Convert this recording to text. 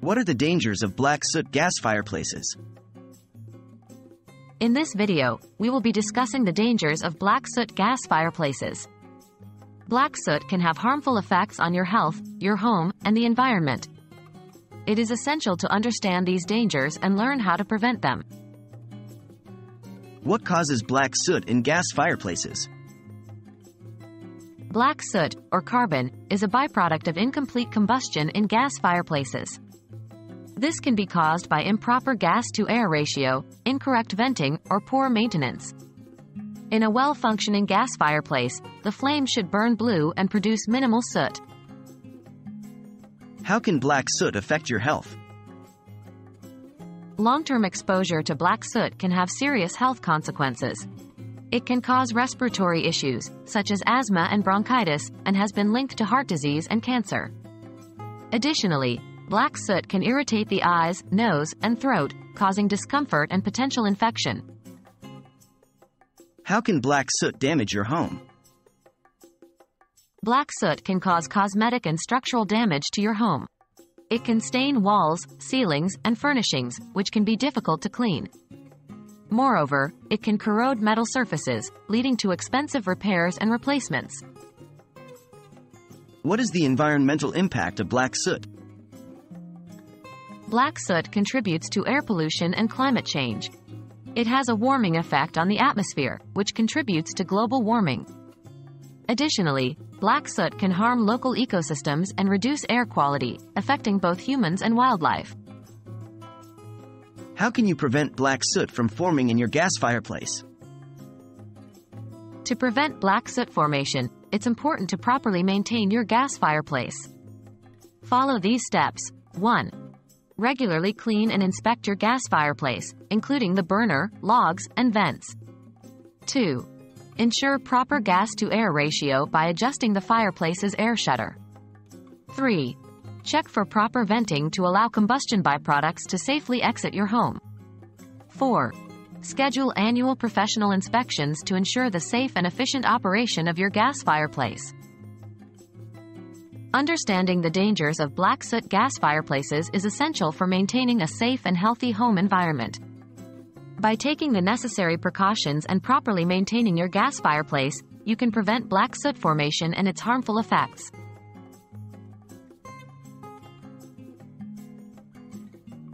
What are the dangers of black soot gas fireplaces? In this video, we will be discussing the dangers of black soot gas fireplaces. Black soot can have harmful effects on your health, your home, and the environment. It is essential to understand these dangers and learn how to prevent them. What causes black soot in gas fireplaces? Black soot, or carbon, is a byproduct of incomplete combustion in gas fireplaces. This can be caused by improper gas-to-air ratio, incorrect venting, or poor maintenance. In a well-functioning gas fireplace, the flame should burn blue and produce minimal soot. How can black soot affect your health? Long-term exposure to black soot can have serious health consequences. It can cause respiratory issues, such as asthma and bronchitis, and has been linked to heart disease and cancer. Additionally, black soot can irritate the eyes, nose, and throat, causing discomfort and potential infection. How can black soot damage your home? Black soot can cause cosmetic and structural damage to your home. It can stain walls, ceilings, and furnishings, which can be difficult to clean. Moreover, it can corrode metal surfaces, leading to expensive repairs and replacements. What is the environmental impact of black soot? Black soot contributes to air pollution and climate change. It has a warming effect on the atmosphere, which contributes to global warming. Additionally, black soot can harm local ecosystems and reduce air quality, affecting both humans and wildlife. How can you prevent black soot from forming in your gas fireplace? To prevent black soot formation, it's important to properly maintain your gas fireplace. Follow these steps. 1. Regularly clean and inspect your gas fireplace, including the burner, logs, and vents. 2. Ensure proper gas-to-air ratio by adjusting the fireplace's air shutter. 3. Check for proper venting to allow combustion byproducts to safely exit your home. 4. Schedule annual professional inspections to ensure the safe and efficient operation of your gas fireplace. Understanding the dangers of black soot gas fireplaces is essential for maintaining a safe and healthy home environment. By taking the necessary precautions and properly maintaining your gas fireplace, you can prevent black soot formation and its harmful effects.